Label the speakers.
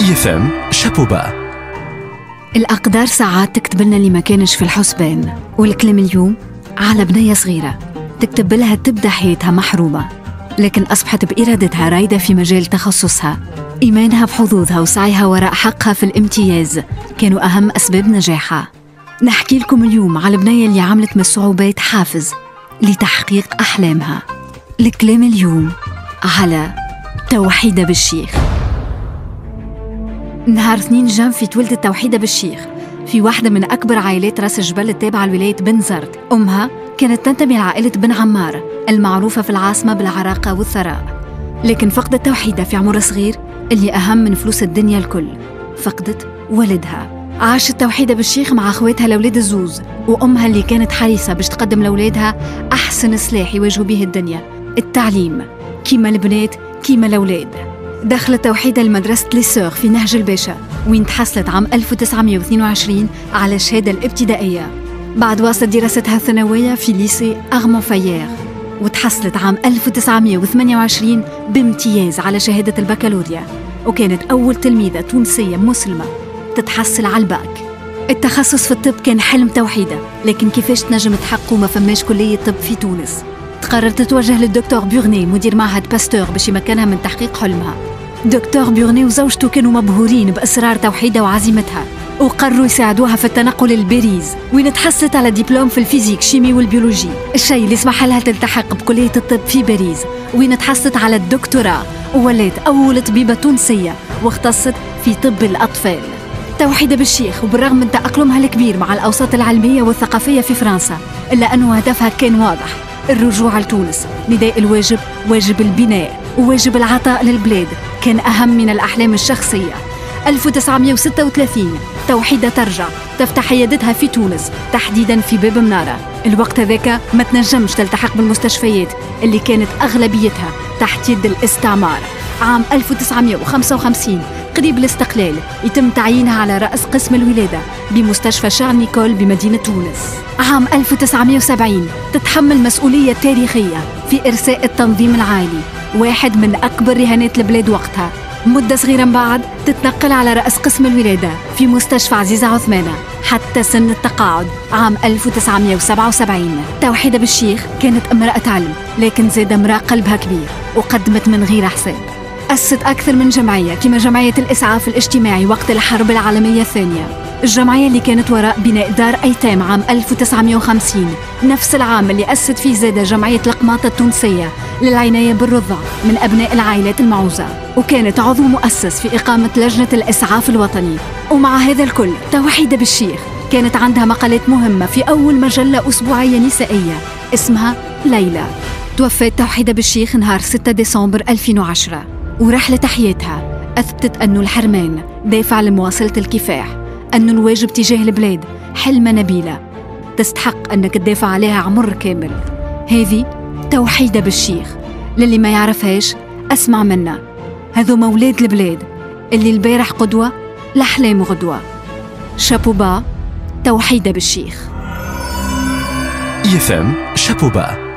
Speaker 1: يفهم شابوبا
Speaker 2: الأقدار ساعات تكتب لنا اللي ما كانش في الحسبان والكلام اليوم على بنية صغيرة تكتب لها تبدأ حياتها محرومة لكن أصبحت بإرادتها رايدة في مجال تخصصها إيمانها بحظوظها وسعيها وراء حقها في الامتياز كانوا أهم أسباب نجاحها. نحكي لكم اليوم على البنية اللي عملت من الصعوبات حافز لتحقيق أحلامها. الكلام اليوم على توحيدة بالشيخ. نهار 2 جان تولدت توحيدة بالشيخ في واحدة من أكبر عائلات راس الجبل التابعة لولاية بن زرد. أمها كانت تنتمي لعائلة بن عمار المعروفة في العاصمة بالعراقة والثراء. لكن فقدت توحيدة في عمر صغير اللي أهم من فلوس الدنيا الكل. فقدت ولدها. عاشت توحيدة بالشيخ مع أخواتها لولاد الزوز وأمها اللي كانت حريصة باش تقدم لأولادها أحسن سلاح يواجهوا به الدنيا. التعليم. كيما البنات كيما الأولاد. دخلت توحيدة لمدرسة les sœurs في نهج الباشا وين تحصلت عام 1922 على الشهادة الابتدائية. بعد واصلت دراستها الثانوية في lycée Armand Fallières وتحصلت عام 1928 بامتياز على شهادة البكالوريا. وكانت أول تلميذة تونسية مسلمة تتحصل على الباك. التخصص في الطب كان حلم توحيدة لكن كيفاش تنجم تحققه ما فماش كلية طب في تونس؟ قررت تتوجه للدكتور بيغني مدير معهد باستور باش يمكنها من تحقيق حلمها. دكتور بيغني وزوجته كانوا مبهورين بإصرار توحيدة وعزيمتها. وقرروا يساعدوها في التنقل لباريس وين تحصلت على دبلوم في ال physique chimie وال biologie. الشيء اللي سمح لها تلتحق بكلية الطب في باريس وين تحصلت على الدكتوراه وولات أول طبيبة تونسية واختصت في طب الأطفال. توحيدة بالشيخ وبالرغم من تأقلمها الكبير مع الأوساط العلمية والثقافية في فرنسا إلا أنه هدفها كان واضح. الرجوع لتونس نداء الواجب واجب البناء وواجب العطاء للبلاد. كان أهم من الأحلام الشخصية. 1936 توحيدة ترجع تفتح عيادتها في تونس تحديدا في باب منارة. الوقت هذاك ما تنجمش تلتحق بالمستشفيات اللي كانت أغلبيتها تحت يد الاستعمار. عام 1955 قريب الاستقلال يتم تعيينها على رأس قسم الولادة بمستشفى شارل نيكول بمدينة تونس. عام 1970 تتحمل مسؤولية تاريخية في إرساء التنظيم العالي. واحد من أكبر رهانات البلاد وقتها. مدة صغيرة من بعد تتنقل على رأس قسم الولادة في مستشفى عزيزة عثمانة حتى سن التقاعد عام 1977 توحيدة بالشيخ كانت امرأة علم لكن زاد امرأة قلبها كبير وقدمت من غير حساب أسست أكثر من جمعية كما جمعية الإسعاف الاجتماعي وقت الحرب العالمية الثانية. الجمعية اللي كانت وراء بناء دار أيتام عام 1950 نفس العام اللي أسست فيه زادة جمعية القماطة التونسية للعناية بالرضع من أبناء العائلات المعوزة. وكانت عضو مؤسس في إقامة لجنة الإسعاف الوطني. ومع هذا الكل توحيدة بالشيخ. كانت عندها مقالات مهمة في أول مجلة أسبوعية نسائية اسمها ليلى. توفت توحيدة بالشيخ نهار 6 ديسمبر 2010 ورحلة حياتها أثبتت أن الحرمان دافع لمواصلة الكفاح. أن الواجب تجاه البلاد حلمة نبيلة تستحق أنك تدافع عليها عمر كامل. هذه توحيدة بالشيخ. للي ما يعرفهاش أسمع منا. هذو مولاد البلاد. اللي البارح قدوة لأحلام غدوة. شابوبا توحيدة بالشيخ.
Speaker 1: يفهم شابوبا